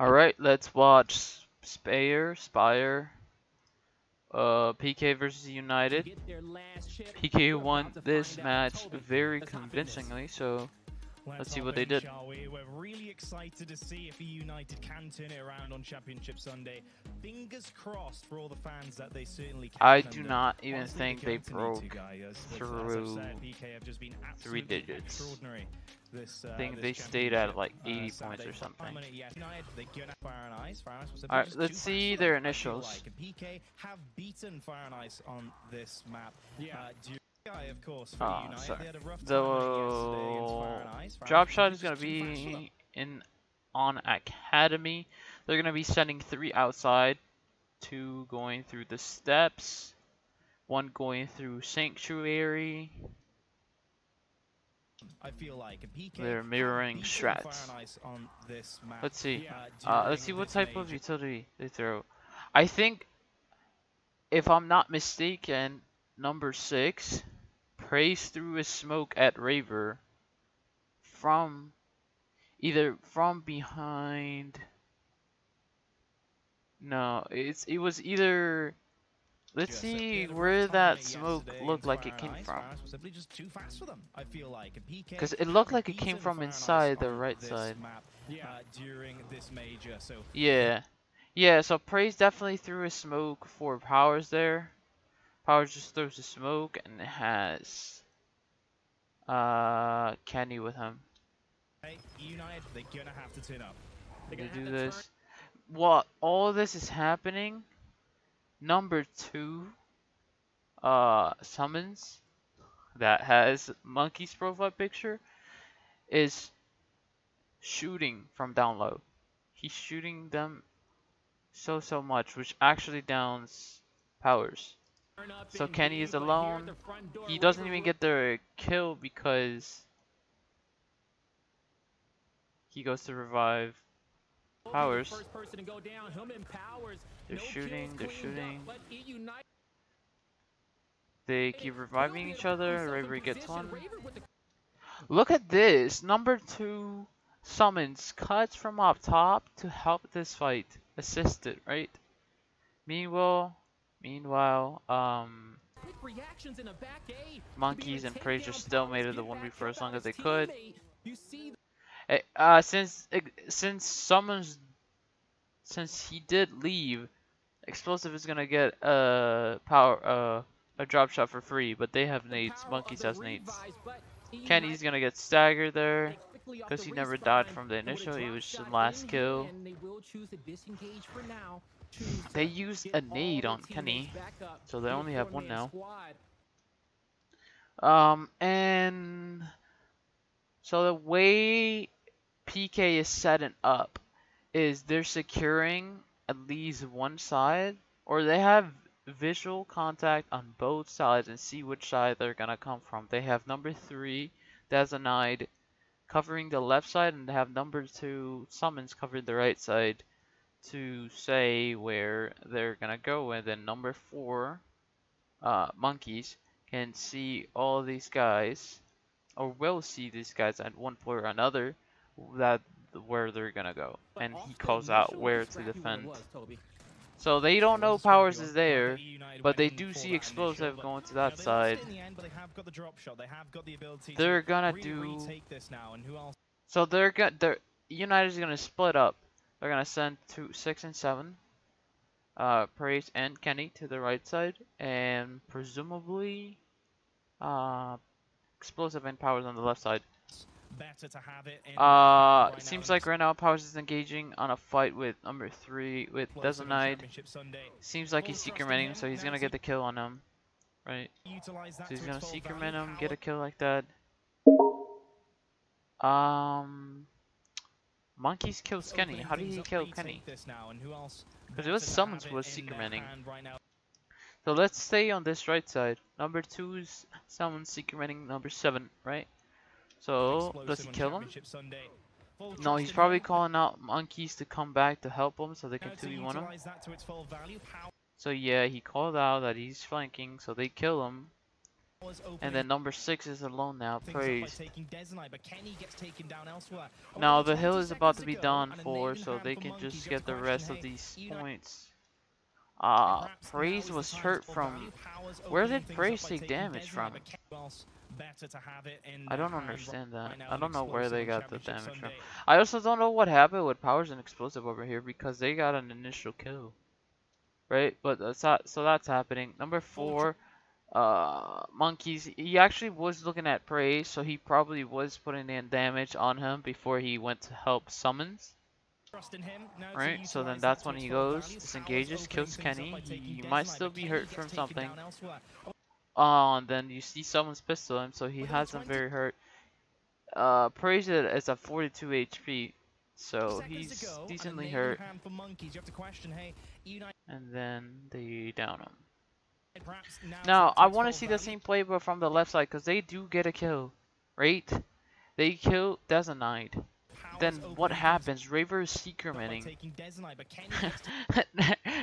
Alright, let's watch Spire, Spire, uh, PK versus United. PK won this match very convincingly, so let's see what they did. Shall we? We're really excited to see if United can turn it around on Championship Sunday. Fingers crossed for all the fans that they certainly can. I do uh, not even honestly, think they continue broke guys. As- as I've through said, PK have just been three digits. extraordinary This, uh, I think this they stayed at like uh, 80 Saturday. points or something. minute, yes. United, they gonna Fire and Ice. Fire and Ice was simply Alright, let's see their them, I feel initials. Like. PK have beaten Fire and Ice on this map. Yeah. Uh, Guy, of course, for Oh, United. sorry. They had a rough The time of it yesterday against Fire and Ice. Fire and drop shot is gonna just too fast for them. be in on Academy. They're gonna be sending three outside, two going through the steps, one going through Sanctuary. I feel like They're mirroring strats. Fire and Ice on this map. Let's see. uh, let's see what type of utility they throw. I think, if I'm not mistaken, number six prays through his smoke at Raver from either from behind. No, it's it was either. Let's Just see bit of a where that smoke looked like it came from. Fire and Ice was simply just too fast for them. I feel like Because it looked like it came from Fire and Ice inside the right side. Map, Yeah. uh, during this major, so Yeah. Yeah, so Praise definitely threw his smoke for Powers there. Powers just throws the smoke and has uh Kenny with him. hey, United, they're gonna have to turn up. They They're gonna do this. While all this is happening, number two uh summons that has Monkey's profile picture is shooting from down low. He's shooting them so so much, which actually downs powers. So Kenny is but here at alone. the front door, He doesn't even get the kill because he goes to revive. will be the Powers. First person to go down. Hillman Powers. They're shooting, they're shooting. They keep reviving each other. Raver gets one. Raver with the Look at this. Number two summons cuts from up top to help this fight. Assisted, right? Meanwhile, meanwhile, um, reactions in the back A. monkeys and to take Praise down are still made it the one up four as long as they could. Eh, Uh, since since summons, since he did leave, explosive is gonna get a power uh a drop shot for free, but they have nades. Monkeys has nades. Kenny's gonna get staggered there. get quickly off Because he never died from the initial, he was just last kill. They used a nade on Kenny, so they only have one now. Um, and so the way PK is setting up is they're securing at least one side, or they have visual contact on both sides and see which side they're gonna come from. They have number three, Desonite, covering the left side, and they have number two, Summons, covering the right side to say where they're gonna go, and then number four, uh, Monkeys, can see all these guys, or will see these guys at one point or another, that where they're gonna go, But and he calls out where to defend. was, So they don't know Powers is there, but they do see explosive going to that side. it in the end, but they have got the drop shot. They have got the ability to They're gonna do. retake this now. And who else? So they're gonna. They're United's gonna split up. They're gonna send two, six, and seven. Uh, Praise and Kenny to the right side, and presumably, uh, explosive and Powers on the left side. Better to have it. Uh, right seems in like right now Powers is engaging on a fight with number three with explosive on Desonite. Championship Sunday. Seems like he's secret him, so he's gonna get the kill on him, right? So he's gonna its full secret him, get a kill like that. Um, monkeys kill Kenny. How did he kill Kenny? this now, and who else 'Cause it was Summons who was it in secret manning. right? So let's stay on this right side. Number two's someone secret manning number seven, right? So does he kill him? Championship Sunday. Full No, he's probably calling out monkeys to come back to help him so they can Now to 2v1 him. utilize that to its full value. Power So yeah, he called out that he's flanking, so they kill him. And then number six is alone now, things up by Praise. taking Desonite, but Kenny gets taken down elsewhere. Now the hill is about to be done for, so they can just get the rest of these points. Uh, Praise was hurt from. Where did Praise take damage from? but Kenny Wells better to have it in I don't understand that. I don't know where they got the damage from. I also don't know what happened with Powers and Explosive over here because they got an initial kill. Right? But that's not, so that's happening. Number four, uh, Monkeys. He actually was looking at Prey, so he probably was putting in damage on him before he went to help Summons. Trust in him. Right? So then that's when he goes, disengages, kills Kenny. He might still be hurt from something. Uh, and then you see someone's pistol him, so he has him very hurt. Uh, Praise as a 42 HP, so he's go, and a decently hurt. hand for Monkeys. You have to question, hey, United And then they down him. Now I want to see the same play, but from the left side, because they do get a kill, right? They kill Desonite. Powers Then what happens? Raver is secreting. taking Desonite, but Kenny gets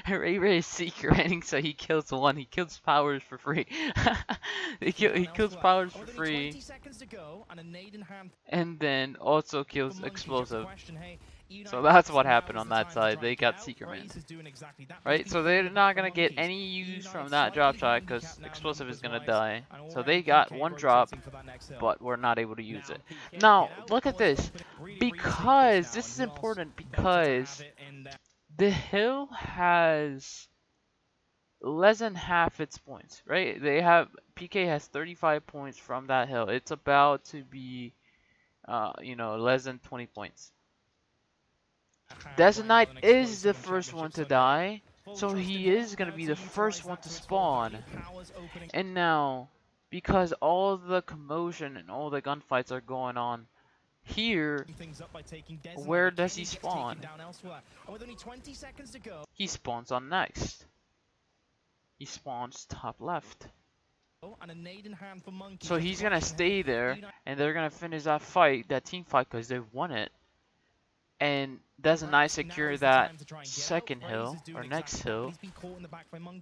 Raver is secreting, so he kills one. He kills Powers for free. he, kill, he kills. Powers for free, 20 seconds to go, and a nade in hand and then also kills Monkeys. You have to Explosive. Question, hey, United So that's what happened on that side. They got. Secret Man. Praise is doing exactly that. Right, so they're not gonna get any use from that drop shot because Explosive is gonna die. So they got one drop, rotating for that next hill. but we're not able to use it. Now, look at this. opening really, really Because this is now, and who else important because have it in there? the hill has less than half its points, right? They have PK has 35 points from that hill. It's about to be, uh, you know, less than 20 points. Desonite is the first one to die, so he is gonna be the first one to spawn. And now, because all the commotion and all the gunfights are going on here, where does he spawn? he spawns on next. He spawns top left. So he's gonna stay there, and they're gonna finish that fight, that team fight, because they won it. And doesn't I secure that second hill, or next hill,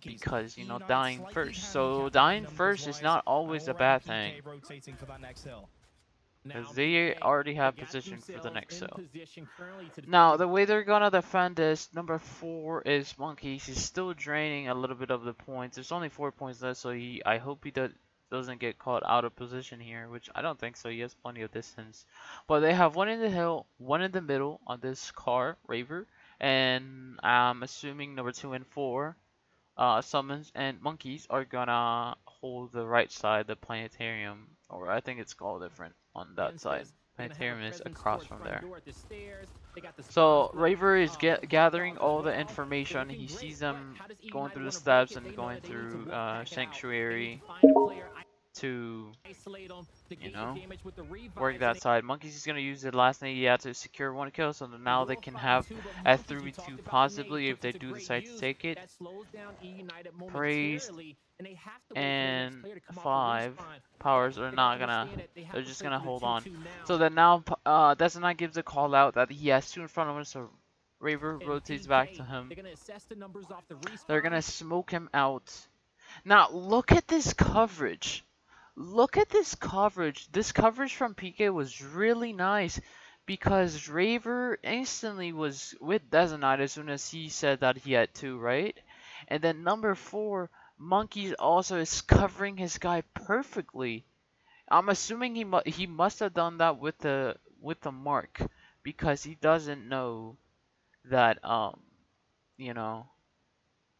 because, you know, dying first. So dying first is not always a bad thing. Because they already have position for the next hill. Now, the way they're gonna defend this, number four is Monkeys. He's still draining a little bit of the points. There's only four points left, so he, I hope he does, doesn't get caught out of position here, which I don't think so. He has plenty of distance. But they have one in the hill, one in the middle on this car, Raver, and I'm assuming number two and four, uh, Summons and Monkeys are gonna hold the right side, the planetarium, or I think it's called different on that side. Planetarium is across from there. So Raver is get, gathering all the information. He sees them going through the steps and going through uh, Sanctuary to you know, work that side. Monkeys is gonna use the last had to secure one kill, so now they can have a 3v2 possibly if they do decide to take it. Praise and five powers are not gonna, they're just gonna hold on. So then now, uh, Desonite gives a call out that he has two in front of him, so Raver rotates back to him. They're gonna smoke him out. Now, look at this coverage. Look at this coverage. This coverage from PK was really nice because Raver instantly was with Desonite as soon as he said that he had two, right? And then number four, Monkeys also is covering his guy perfectly. I'm assuming he mu he must have done that with the with the mark because he doesn't know that um you know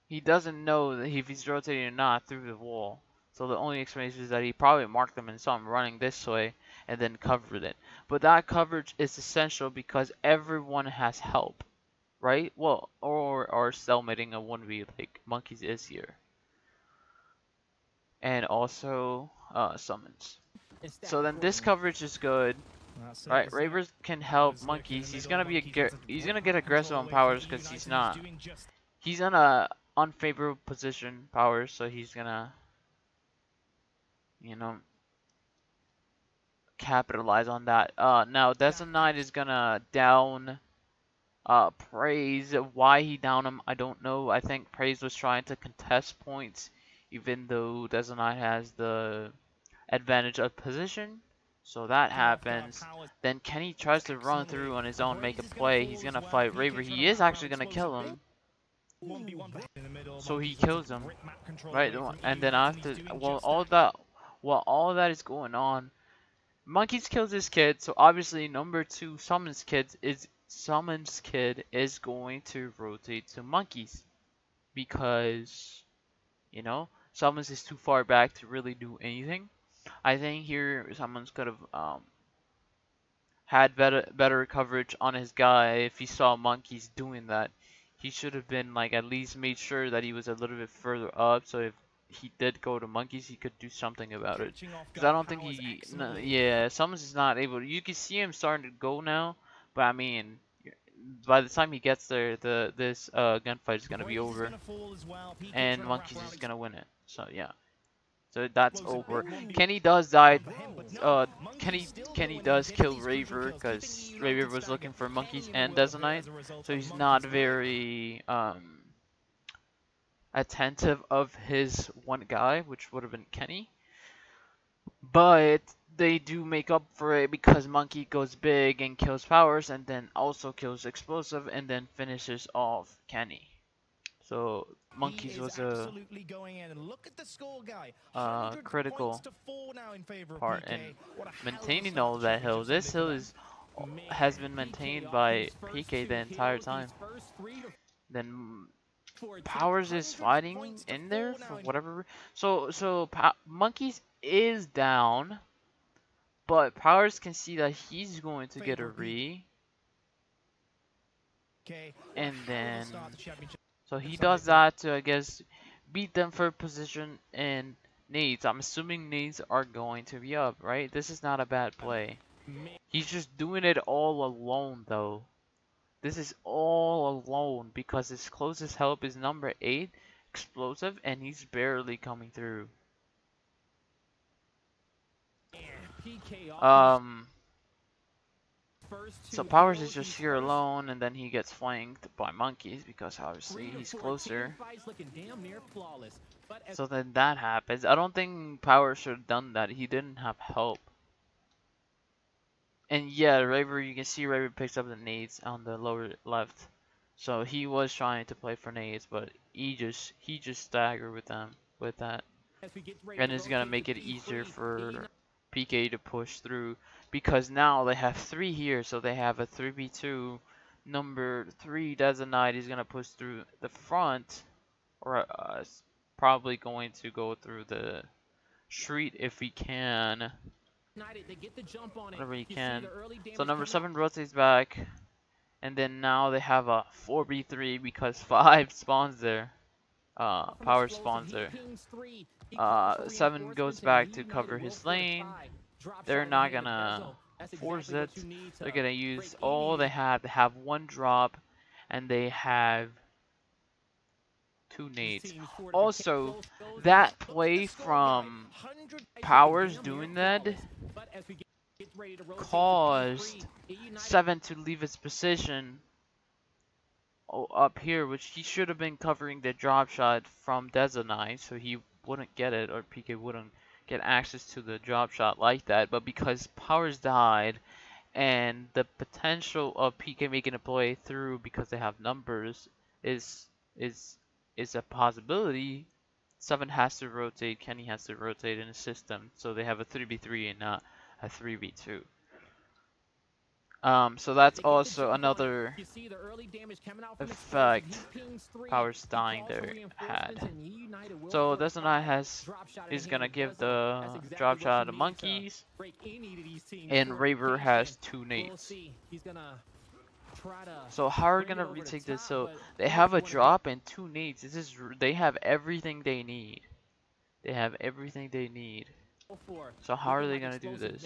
he doesn't know that if he's rotating or not through the wall. So the only explanation is that he probably marked them and saw him running this way and then covered it. But that coverage is essential because everyone has help, right? Well, or or cellmating a 1v like Monkeys is here. And also uh, summons. So then this coverage is good. Right, Ravers can help Monkeys. He's gonna be a he's gonna get aggressive on powers because he's not. He's in a unfavorable position powers, so he's gonna you know, capitalize on that. Uh, now, Desonite is gonna down uh, Praise. Why he down him, I don't know. I think Praise was trying to contest points, even though Desonite has the advantage of position. So that happens. Then Kenny tries to run through on his own, make a play. He's gonna fight Raver. He is actually gonna kill him. So he kills him, right? And then after, well, all that, while all that is going on, Monkeys kills his kid. So obviously, number two summons kids is summons kid is going to rotate to Monkeys because, you know, summons is too far back to really do anything. I think here Summons could have um had better better coverage on his guy if he saw monkeys doing that. He should have been like at least made sure that he was a little bit further up so if he did go to monkeys he could do something about it. Because I don't think he, no, yeah, Summons is not able. to- You can see him starting to go now, but I mean, by the time he gets there, the this uh gunfight is gonna be over, and Monkeys is gonna win it. So yeah, so that's over. Kenny does die. Uh, Kenny Kenny does kill Raver because Raver was looking for Monkeys and Desonite, so he's not very um attentive of his one guy, which would have been Kenny. But they do make up for it because Monkey goes big and kills Powers and then also kills Explosive and then finishes off Kenny. So Monkeys was a absolutely going in and look at the score guy. uh, critical points to four now in favor part in What a hell of a maintaining all that hill. This hill is has been maintained by PK the entire time. Then Powers is fighting in there for whatever. So so pa- Monkeys is down, but Powers can see that he's going to get a re. Okay, and what a hell of a then- start to championship So he does that to I guess beat them for position and nades. I'm assuming nades are going to be up, right? This is not a bad play. He's just doing it all alone though. This is all alone because his closest help is number 8, explosive, and he's barely coming through. Um, so Powers is just here alone, and then he gets flanked by monkeys because obviously he's closer. So then that happens. I don't think Powers should have done that. He didn't have help. And yeah, Raver, you can see Raver picks up the nades on the lower left. So he was trying to play for nades, but he just he just staggered with them with that. And it's gonna make it easier for PK to push through because now they have three here, so they have a 3v2. Number three Desonite is gonna push through the front, or uh, probably going to go through the street if he can. Whenever he can. So number seven rotates back, and then now they have a 4v3 because five spawns there. Uh, power spawns there. Uh, seven goes back to cover his lane. They're not gonna force it. They're gonna use all they have. They have one drop, and they have two nades. Also, that play from Powers doing that caused Seven to leave his position up here, which he should have been covering the drop shot from Desonite, so he wouldn't get it, or PK wouldn't get access to the drop shot like that. But because Powers died, and the potential of PK making a play through because they have numbers is is is a possibility. Seven has to rotate, Kenny has to rotate in the system, so they have a 3v3 and not a 3v2. Um, so that's also another effect Powers dying there had. So Desonite has is gonna give the drop shot to the Monkeys, and Raver has two nades. So how are we gonna retake this? So they have a drop and two nades. This is they have everything they need. They have everything they need. So how are they gonna do this?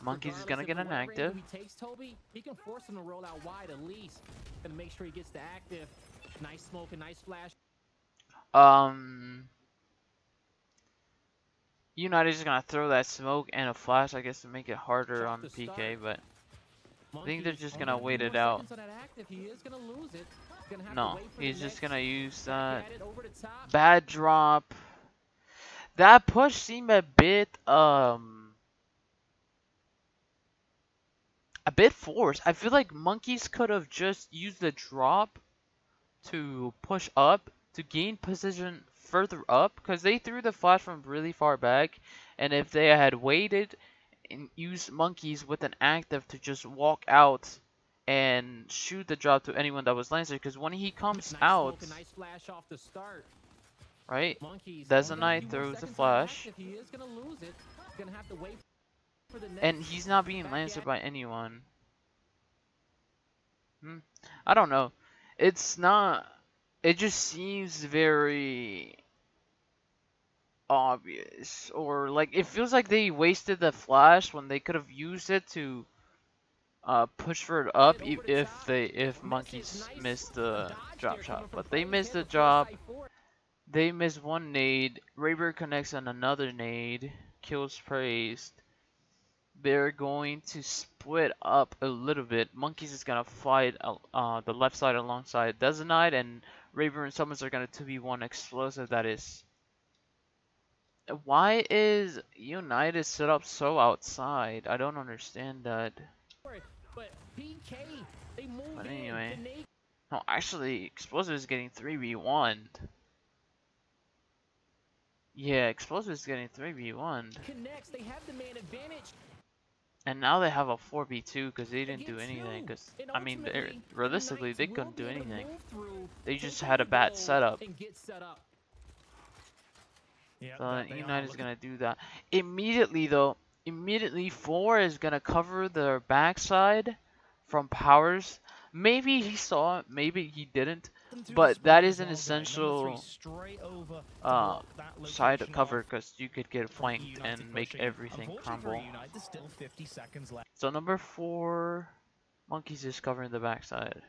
Monkeys is gonna get an active. He takes Toby, he can force him to roll out wide at least. Gonna make sure he gets the active. Nice smoke and nice flash. Um, United is gonna throw that smoke and a flash, I guess, to make it harder on to PK. start. But think they're just gonna wait it out. seconds on that active. He is gonna lose it. Gonna have to no, he's just gonna use that at it over the top. bad drop. that push seemed a bit um a bit forced. I feel like monkeys could have just used the drop to push up to gain position further up because they threw the flash from really far back and if they had waited and used monkeys with an active to just walk out and shoot the drop to anyone that was Lancer because when he comes nice out nice flash off the start. right Monkeys. A only knight throws the flash. If he is gonna lose it, he's gonna have to wait for the next. and he's not being Lancer by anyone hmm. I don't know it's not it just seems very obvious or like it feels like they wasted the flash when they could have used it to uh, push for it up the if they if monkeys missed the drop shot but they missed the drop they miss one nade Raver connects on another nade kills praised they're going to split up a little bit. Monkeys is gonna fight uh, the left side alongside Desonite, and Raver and Summons are gonna 2v1 explosive. That is. Why is United set up so outside? I don't understand that. But PK, they moved But anyway. No, actually, Explosive is getting 3v1. Yeah, Explosive is getting 3v1. connects. They have the man advantage. And now they have a 4v2 because they didn't do anything. Because, I mean, they're- ultimately, the realistically, they couldn't do anything. They just had a bad setup. And get set up. Yeah, So that United is gonna do that. Immediately though, immediately four is gonna cover their backside from powers. Maybe he saw it, maybe he didn't. but that is an well, guy. Number three essential, to Uh, side cover because you could get flanked and make everything crumble. Still 50 seconds left. So number four, monkeys is covering the backside.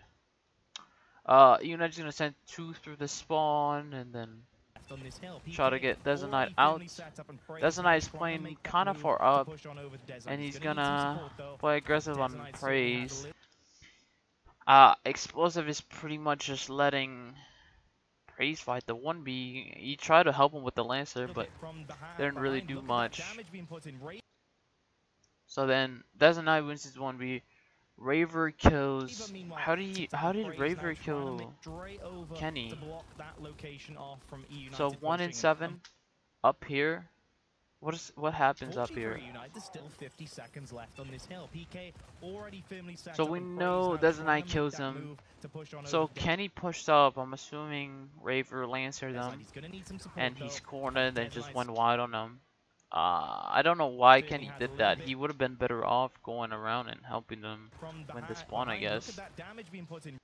Uh, United's gonna send two through the spawn and then on this hill. Try to get already out. firmly set up and Desonite is playing make kinda move far up, push on over to Desonite. and he's gonna need some gonna support, though. play aggressive on Desonite still gonna have a praise. Uh, explosive is pretty much just letting praise fight the one B. He tried to help him with the lancer, but behind- didn't really do Look at that much. damage being put in. Ray- so then Desonite wins his one B. Raver kills. How did you? How did Raver now trying to kill? make Dre over Kenny? to block that location off from So one in seven, up here. What is what happens up here? for United, there's still 50 seconds left on this hill. PK already firmly set So we know now Desonite trying kills him. move to push on So Kenny pushed up. I'm assuming Raver lancer them, He's gonna need some support, and he's cornered and just went wide on them. Uh, I don't know why Kenny did that. He would have been better off going around and helping them win the spawn, I guess. at that damage being put in.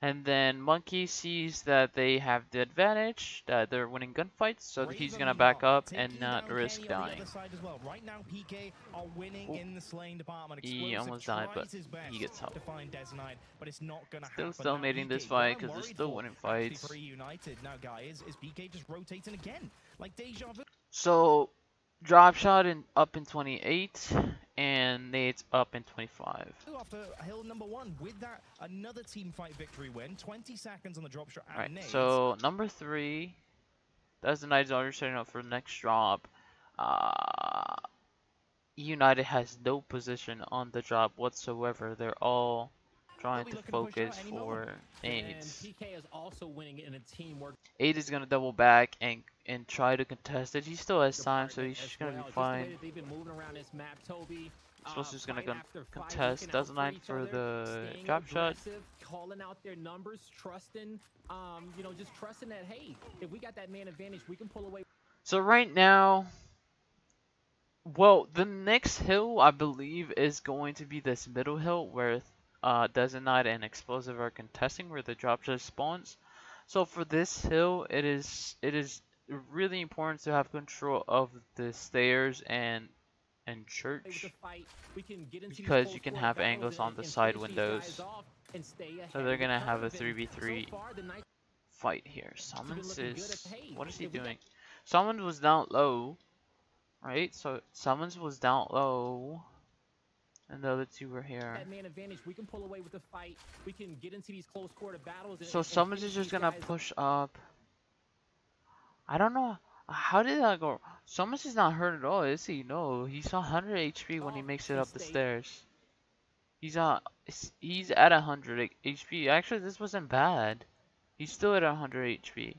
And then Monkey sees that they have the advantage, that they're winning gunfights, so he's gonna back up and not risk Kenny on the dying. other side as well. Right now, PK are winning in the slaying department. He almost died, but he gets help. To find Desonite, but it's not gonna Still dominating Now, this fight because they're still winning fights. now, guys, is PK just rotating again, like deja vu. So, drop shot in up in 28, and Nate's up in 25. After hill number one, with that another team fight victory win, 20 seconds on the drop shot. and Right, so number three, that's the Knights already setting up for the next drop. Uh, United has no position on the drop whatsoever. They're all trying to looking to push out focus for moment. And nades. PK is also winning in a teamwork. Eight is gonna double back and and try to contest it. He still has time, so he's just gonna well. be Just the way fine. that they've been moving around this map, Toby. Supposed uh, just gonna fight gon- after fight, contest. Doesn't like for other, the drop shot. calling out their numbers, trusting, um, you know, just trusting that hey, if we got that man advantage, we can pull away. So right now, well, the next hill I believe is going to be this middle hill where uh, Desonite and Explosive are contesting, where the drop shot spawns. So for this hill, it is it is really important to have control of the stairs and and church. the fight. We can get into these Because you can have angles on the side windows. guys off and stay So they're gonna have a 3v3 So far, the Knights fight here. Summons is what is he if we got- doing? Summons was down low, right? So Summons was down low, and the other two were here. that man advantage, we can pull away with the fight. We can get into these close quarter battles. And, So and Summons is just gonna push up. I don't know. How did that go? Summons is not hurt at all, is he? No, he's 100 HP when he makes it up the stairs. He's on. He's at 100 HP. Actually, this wasn't bad. He's still at 100 HP.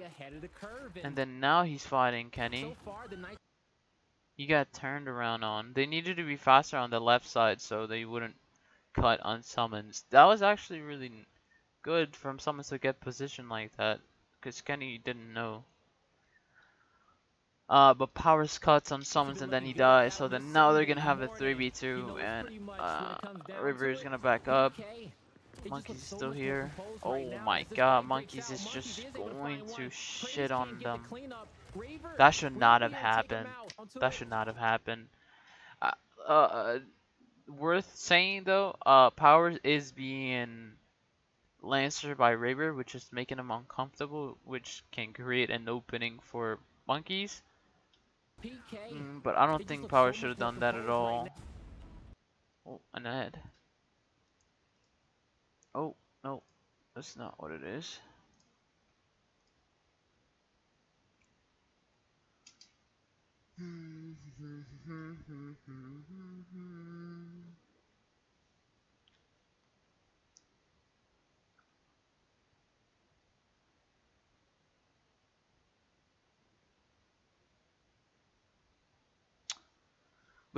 Ahead of the curve, And then now he's fighting so Kenny. far the Knights He got turned around on. They needed to be faster on the left side so they wouldn't cut on summons. That was actually really good from summons to get positioned like that. Because Kenny didn't know. Uh, but powers cuts on summons and then he dies. So then now they're gonna have a 3v2 and uh, River is gonna back up. Monkey's still here. Oh my god, Monkeys is just going to shit on them. That should not have happened. That should not have happened. Uh, uh, worth saying though, uh, Powers is being Lancer by Raver, which is making him uncomfortable, which can create an opening for Monkeys. Mm, but I don't think Powers should have done that at all. Oh, an ad. Oh, no. That's not what it is.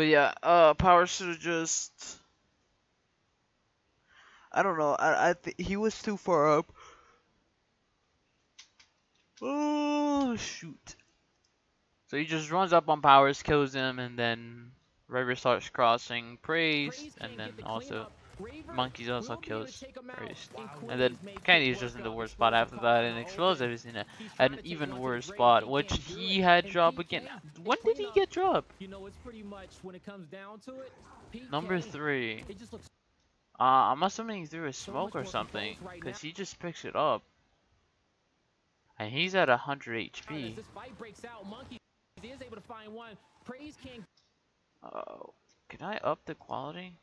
But yeah, uh, Power should have just. I don't know. I I he was too far up. Oh shoot! So he just runs up on Powers, kills him, and then River starts crossing Praise, and then also Monkeys also kills Praise. And then Kenny's just in the worst spot after that, and Explosive is in a, at an even worse spot, which he had drop again. When did he get drop? You know, it's pretty much when it comes down to it. PK, Number three. It just looks Uh, I'm assuming he threw a smoke or something, because he just picks it up. And he's at 100 HP. this fight breaks out. Monkey is able to find one. Praise can't Oh, can I up the quality?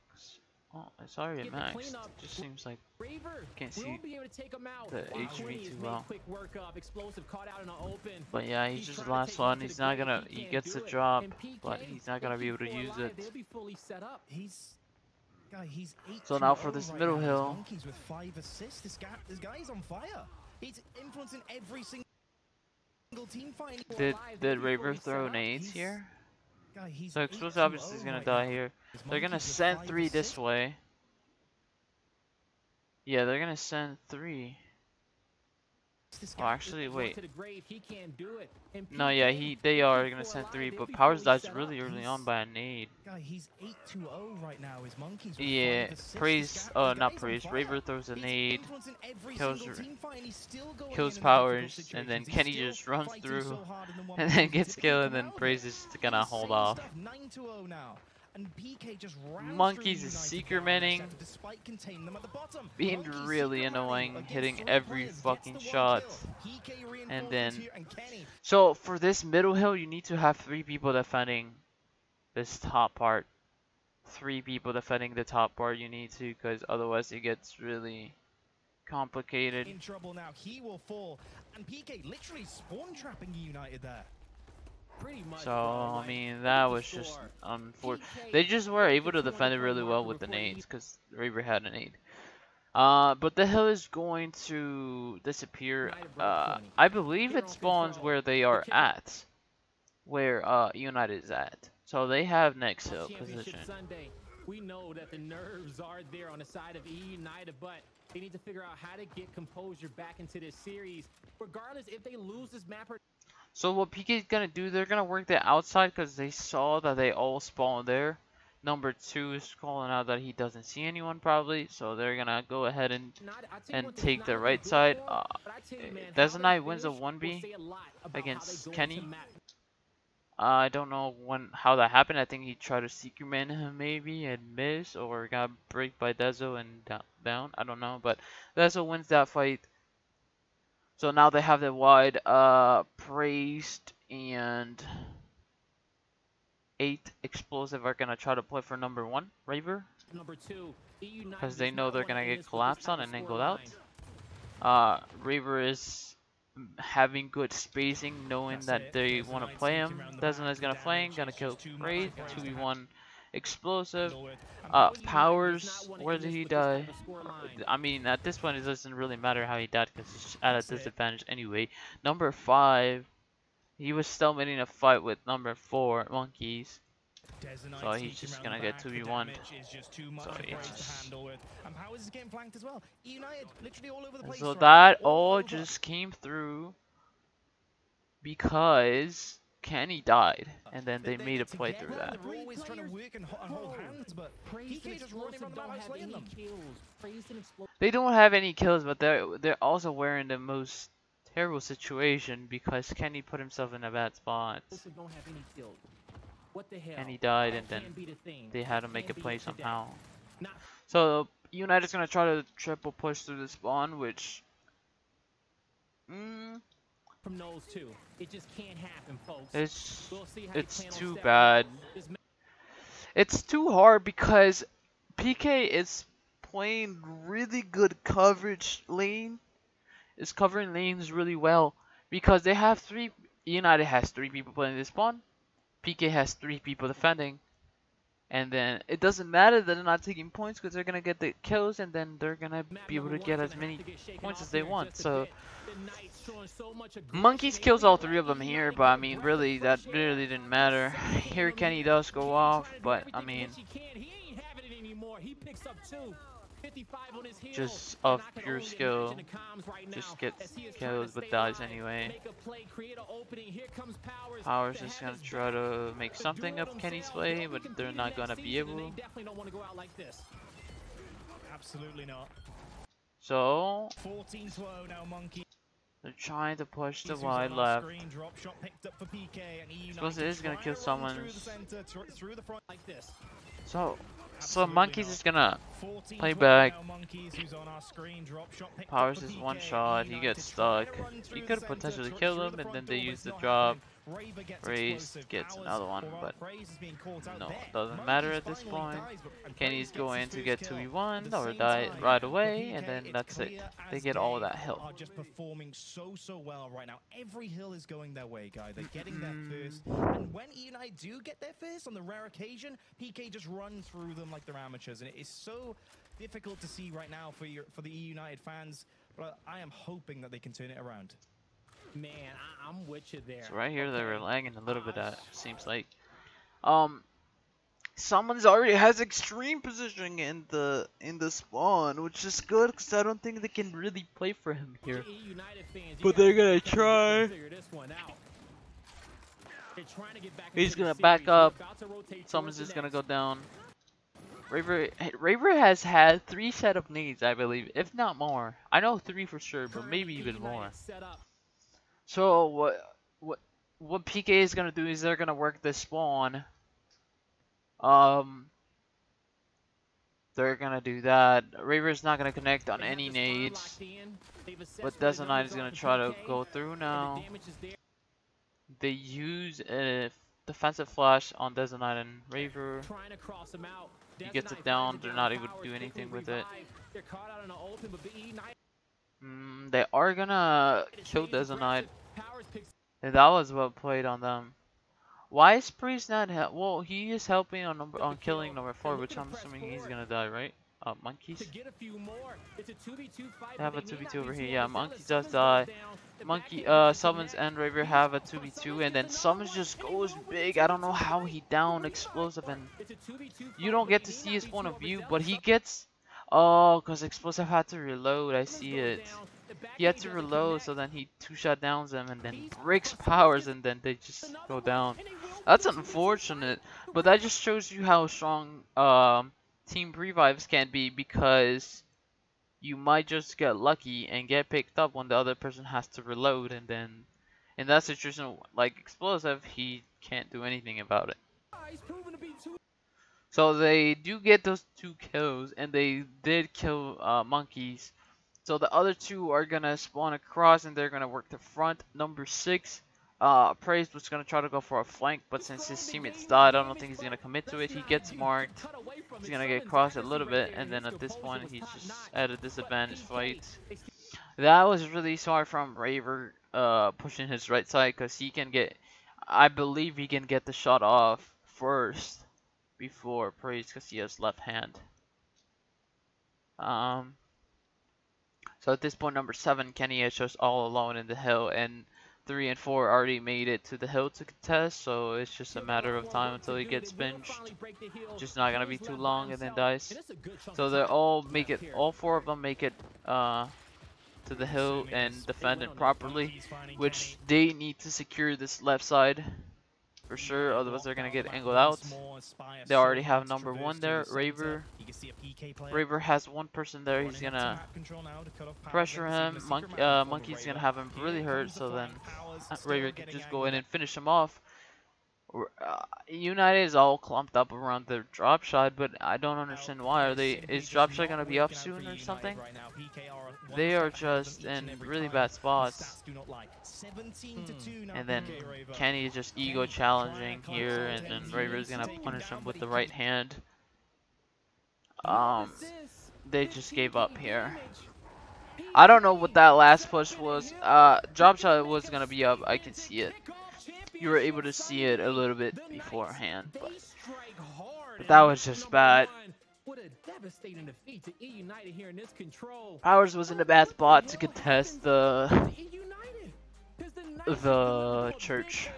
'Cause- Oh, it's already Get maxed. It just seems like Raver Can't will see be able to take him out. the Wow, HV too well. Quick work of explosive caught out in the open. But yeah, he's He's just the last one. He's not gonna. He He gets do the it. drop, And but he's not gonna be able to use alive. it. They'll be fully set up. He's guy. He's. So now for this oh right middle now. hill. Monkeys with five assists. This guy, this guy's on fire. He's influencing every single team fight. Did did Raver throw up. nades here? So 8-2-0 Explosive obviously is gonna die here. They're gonna send three this way. Yeah, they're gonna send three. Oh, actually, wait. to the grave, he can't do it. And No, yeah, he they are gonna send three, but Powers dies really early on by a nade. He's 8-2-0 right now. His monkeys Yeah. Praise, uh, not praise. Raver throws a nade, kills single R- team fight, and he's still going kills in in difficult Powers, and then Kenny just runs through, so hard in the one and then gets killed, and then praise is gonna hold off. Stuff, 9-2-0 now. And PK just Monkeys is United secret Fire in the manning, despite containing them at the bottom. being really annoying, hitting every fucking shot. And then, so for this middle hill, you need to have three people defending this top part. Three people defending the top part. You need to, because otherwise it gets really complicated. in trouble now. He will fall. And PK literally spawn trapping United there. Pretty much, So I mean, that was just unfortunate. They just were able to defend it really well with the nades because Raver had an aid. Uh, but the hill is going to disappear. Might have broke Uh, I believe it spawns where they are at, where uh United is at. So they have next hill position. Sunday. We know that the nerves are there on the side of E United, but they need to figure out how to get composure back into this series. Regardless, if they lose this map or So what PK is gonna do? They're gonna work the outside because they saw that they all spawned there. Number two is calling out that he doesn't see anyone probably, so they're gonna go ahead and not, I'll tell you and take the right side. Uh, but I tell you, eh, man, how Desert Knight wins a 1v say a lot about how against Kenny. Uh, I don't know when how that happened. I think he tried to secret man him maybe and miss, or got break by Dezo and down. down. I don't know, but Dezo wins that fight. So now they have the wide uh praised and eight explosive are gonna try to play for number one Raver? Number two, because they know they're gonna get this with this collapsed on and angled out. Uh, Raver is having good spacing, knowing that they want to play him. Desonite's gonna flank, gonna kill Praise, 2v1 explosive. Uh, Powers, where did he die? I mean, at this point, it doesn't really matter how he died because he's at a disadvantage anyway. Number 5, he was still meeting a fight with number 4, Monkeys. So he's just gonna get 2v1. So just... So that all just came through because Kenny died, and then they made a play through that. They don't have any kills, but they're they're also we're the most terrible situation because Kenny put himself in a bad spot. And he died, and then they had to make a play somehow. So United's gonna try to triple push through the spawn, which. Mm, from those two. It just can't happen, folks. It's we'll it's too bad. It's too hard because PK is playing really good coverage lane. Is covering lanes really well because they have three. United has three people playing this spawn. PK has three people defending. And then it doesn't matter that they're not taking points because they're gonna get the kills and then they're gonna be able to get as many points as they want. So Monkeys kills all three of them here, but I mean really that really didn't matter. Here Kenny does go off, but I mean just off pure skill, just gets kills but dies anyway. Powers is gonna try to make something of Kenny's play, but they're not gonna be able. Go like Absolutely not. So, 14 now, Monkey. They're trying to push the wide left. Suppose it is gonna kill someone. So, so Monkeys is gonna play back. Powers is one shot, he gets stuck. He could potentially kill him and then they use the drop. Raze gets another one, but no, doesn't matter at this point. Kenny's going to get 2v1 or die right away, and then that's it. They get all that hill. Are just performing so so well right now. Every hill is going their way, guy. They're getting there mm. first, and when E and I do get there first, on the rare occasion, PK just run through them like they're amateurs, and it is so difficult to see right now for your for the E United fans. But I am hoping that they can turn it around. Man, I am with you there. So right here they were lagging a little bit. That seems like. Um, Summons already has extreme positioning in the in the spawn, which is good because I don't think they can really play for him here. Fans, but they're gonna try. He's gonna back up. Summons just gonna go down. Raver, Raver has had three set of needs, I believe, if not more. I know three for sure, but maybe even more. So what what what PK is gonna do is they're gonna work the spawn. Um they're gonna do that. Raver's not gonna connect on any nades. But Knight is gonna try to go through now. They use a defensive flash on Knight and Raver. He gets it down, they're not able to do anything with it. Mm, they are gonna kill And that was well played on them. Why is Priest not help? Well, he is helping on number on killing number four, which I'm assuming he's gonna die, right? Uh, monkeys. They have a 2v2 over here. Yeah, monkeys does die. Monkey, uh, summons and Raver have a 2v2, and then summons just goes big. I don't know how he down explosive, and you don't get to see his point of view, but he gets. Oh, because explosive had to reload. I see it. He had to reload, so then he two shot downs them and then breaks powers and then they just go down. That's unfortunate, but that just shows you how strong um, team revives can be because you might just get lucky and get picked up when the other person has to reload and then in that situation like explosive he can't do anything about it. So they do get those two kills and they did kill uh, monkeys so the other two are gonna spawn across and they're gonna work the front. Number six, uh, Praise was gonna try to go for a flank, but since his teammates died, I don't think he's gonna commit to it. He gets marked. He's gonna get crossed a little bit, and then at this point, he's just at a disadvantage fight. That was really smart from Raver uh, pushing his right side because he can get, I believe he can get the shot off first before Praise has left hand. Um, so at this point, number seven, Kenny is just all alone in the hill, and three and four already made it to the hill to contest. So it's just a matter of time until he gets benched. Just not gonna be too long, and then dies. So they all make it. All four of them make it uh, to the hill and defend it properly, which they need to secure this left side for sure, otherwise they're gonna get angled out. They already have number one there, Raver. Raver has one person there, he's gonna pressure him. Monk, uh, Monkey's gonna have him really hurt, so then Raver can just go in and finish him off. Uh, United is all clumped up around their drop shot, but I don't understand why. Are they? Is drop shot gonna be up soon or something? They are just in really bad spots. Hmm. And then Kenny is just ego challenging here, and then Raver's gonna punish him with the right hand. Um, they just gave up here. I don't know what that last push was. Uh, drop shot was gonna be up. I can see it you were able to see it a little bit beforehand, but, but that was just bad. Powers was in a bad spot to contest the the church.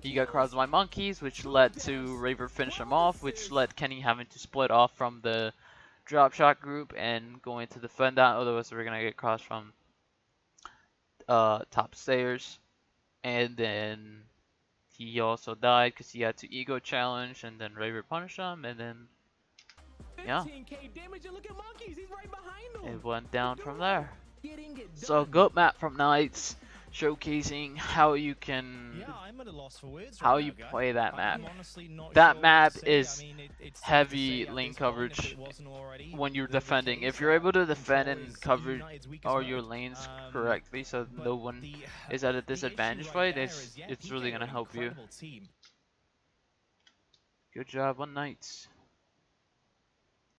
He got crossed by monkeys, which led to Raver finish him off, which led Kenny having to split off from the drop shot group and going to defend that. Otherwise, we're gonna get crossed from uh, top stairs, and then he also died because he had to ego challenge and then Raver punished him and then yeah. It went down from there. So good map from Knights showcasing how you can yeah, how right you now, play that map. That sure map is I mean, it, heavy lane coverage when you're defending. If you're able to defend and cover all your lanes um, correctly so no one the, is at a disadvantage right fight, it's, yeah, it's really gonna help you. team. Good job on Knights.